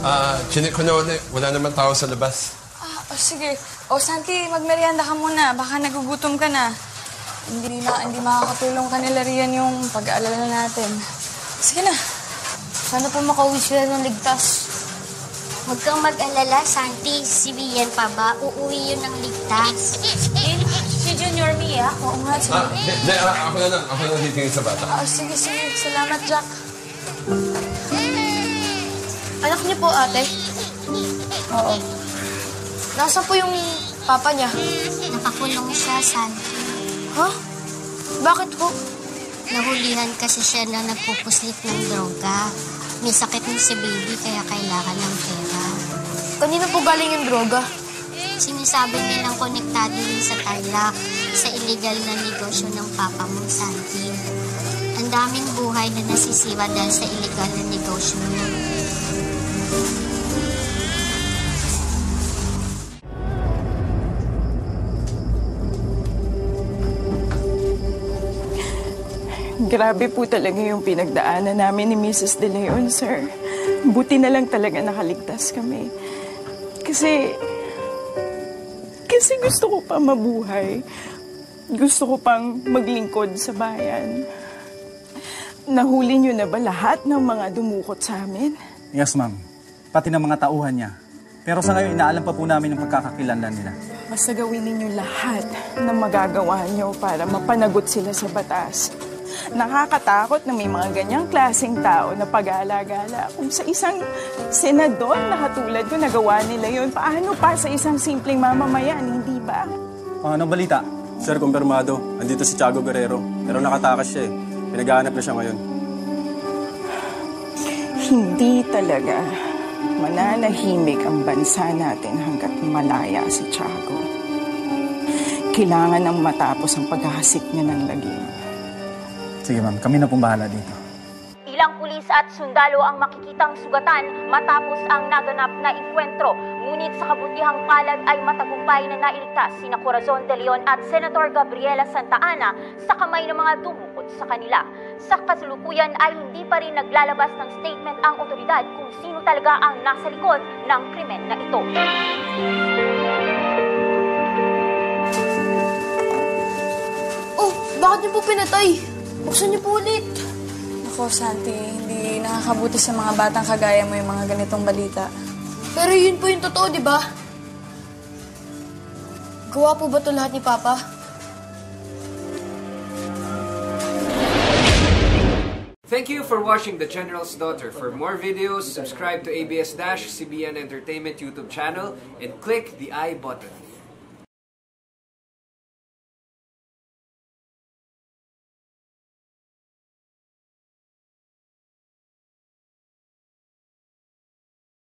Ah, chinik ko na uli. Wala naman tao sa labas. Ah, oh, sige. O, Santi, magmerienda ka muna. Baka nagugutom ka na. Hindi na, hindi makakatulong kanila riyan yung pag-aalala natin. Sige na. Sana po makauwi sila ng ligtas. Huwag kang mag-alala, Santi. Si Vian pa ba? Uuwi yun ng ligtas. Si Junior Mia. Oo nga, sige. Ah, di, di, ah, ako na lang. Ako na lang titingin sa bata. Ah, sige, sige. Salamat, Jack. Anak niyo po, ate. Oo. Nasaan po yung papa niya? Nakakulong siya, San. Ha? Bakit po? Nahulihan kasi siya na nagpupuslit ng droga. May sakit na si baby kaya kailangan ng pera. Kanino po galing yung droga? Sinasabi nilang konektado yun sa Tarlac, sa illegal na negosyo ng papa mong Santi. Ang daming buhay na nasisiwa dahil sa illegal na negosyo niya. Grabe po talaga yung pinagdaanan namin ni Mrs. De Leon, sir. Buti na lang talaga nakaligtas kami. Kasi... Kasi gusto ko pa mabuhay. Gusto ko pang maglingkod sa bayan. Nahuli niyo na ba lahat ng mga dumukot sa amin? Yes, ma'am. Pati ng mga tauhan niya. Pero sa ngayon, inaalam pa po namin ang pagkakakilanlan nila. Basta gawin ninyo lahat na magagawa niyo para mapanagot sila sa batas. Nakakatakot na may mga ganyang klaseng tao na pag-alagala. Kung sa isang senador na katulad ko nagawa nila yon, paano pa sa isang simpleng mamamayan, hindi ba? Anong balita? Sir, kumpirmado. Andito si Tiago Guerrero. Pero nakatakas siya eh. Pinaghahanap na siya ngayon. Hindi talaga mananahimik ang bansa natin hanggat malaya si Tiago. Kailangan ng matapos ang paghahasik niya ng lagim. Sige, ma'am. Kami na pong bahala dito. Ilang pulis at sundalo ang makikitang sugatan matapos ang naganap na enkwentro. Ngunit sa kabutihang palad ay matagumpay na nailigtas sina Corazon de Leon at Senator Gabriela Santa Ana sa kamay ng mga dumukot sa kanila. Sa kasalukuyan ay hindi pa rin naglalabas ng statement ang otoridad kung sino talaga ang nasa likod ng krimen na ito. Oh, bakit niyo po pinatay? Buksan niyo po ulit. Ako, Santi, hindi nakakabuti sa mga batang kagaya mo yung mga ganitong balita. Pero yun po yung totoo, di ba? Gawa po ba ito lahat ni Papa? Thank you for watching The General's Daughter. For more videos, subscribe to ABS-CBN Entertainment YouTube channel and click the I button.